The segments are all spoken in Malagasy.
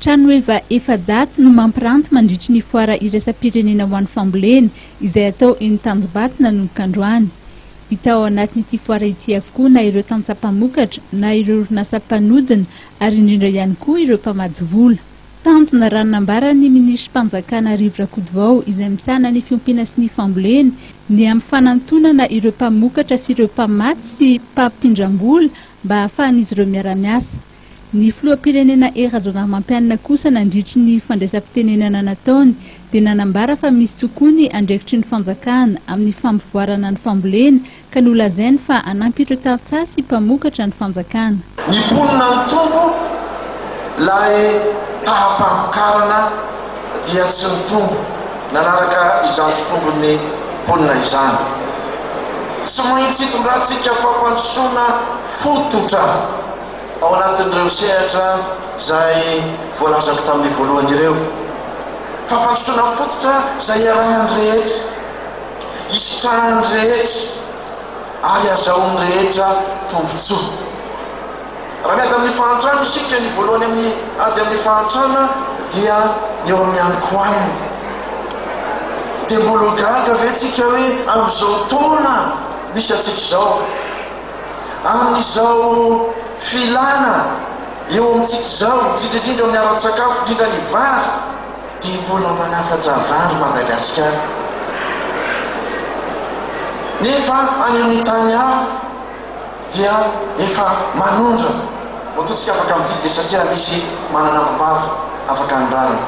Trano eva efajato no mampiranty mandritry ny foara iraisam-pirenena ho an'ny fambolena izay atao eny Tanjombato nanomboka androany. Hita ao anatin'ity foara ity avokoa na ireo tantsaha mpamokatra na ireo orinasa mpanodina ary indrindra ihany koa ireo mpamatsy vola. Tanjona raha ny nambaran'ny minisitrim-panjakana Rivo Rakotovao izay misahana ny fiompiana sy ny fambolena ny hampifanantonana ireo mpamokatra sy ireo mpamatsy sy mpampindram-bola mba hahafahan'izy ireo miara-miasa. Ny filoham-pirenena Hery Rajaonarimampianina kosa nandritry ny fandraisam-pitenenana nataony dia nanambara fa misy tokoa ny andraikitry ny fanjakana amin'ny fampivoarana ny fambolena ka nolazainy fa hanampy ireo tantsaha sy mpamokatra ny fanjakana. Ny mponina antompon' ilay taha-pamokarana. dia tsy nitombo nanaraka izany fitombon'ny mponina izany. Tsy maintsy hitondrantsika fampandrosoana fototra ao anatin'ireo sehatra izay voalazako tamin'ny voalohany ireo. Fampandrosoana fototra izay iarahan'ny rehetra, isitrahan'ny rehetra ary azahoan'ny rehetra tombontsoa. Raha miady amin'ny fahantrana isika, ny voalohany amin'ny ady amin'ny fahantrana dia ny eo amin'ny aniko aminy. Dia mbola gaga ve tsika hoe amin'izao taona misy antsika izao, amin'izao filana eo amintsika izao, indrindra indrindra amin'ny ara-tsakafo, indrindra ny vary, dia mbola manafatra vary Madagasikara. Nefa any amin'ny tany hafa, dia efa manondro mototsika afaka mifidy dia satria misy manana ambabava afaka anondranana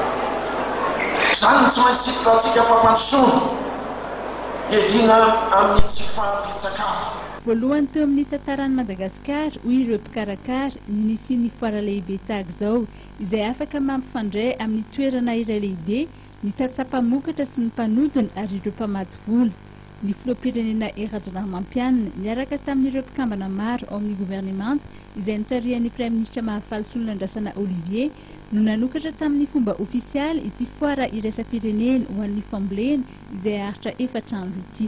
izany no tsy maintsy sitrantsika fampandrosoana hiadiana amin'ny tsy fahampian-tsakafo. Voalohany teo amin'ny tantaran'i Madagasikara, hoy ireo mpikarakara, ny nisian'ny foara lehibe tahaka izao, izay afaka mampifandray amin'ny toerana iray lehibe ny tantsaha mpamokatra sy ny mpanodina ary ireo mpamatsy vola. ny filoham-pirenena Hery Rajaonarimampianina, niaraka tamin'ireo mpikambana maro ao amin'ny governemanta izay notarihan'ny praiminisitra Mahafaly Solonandrasana Olivier, no nanokatra tamin'ny fomba ofisialy ity foara iraisam-pirenena ho an'ny fambolena izay haharitra efatra andro ity.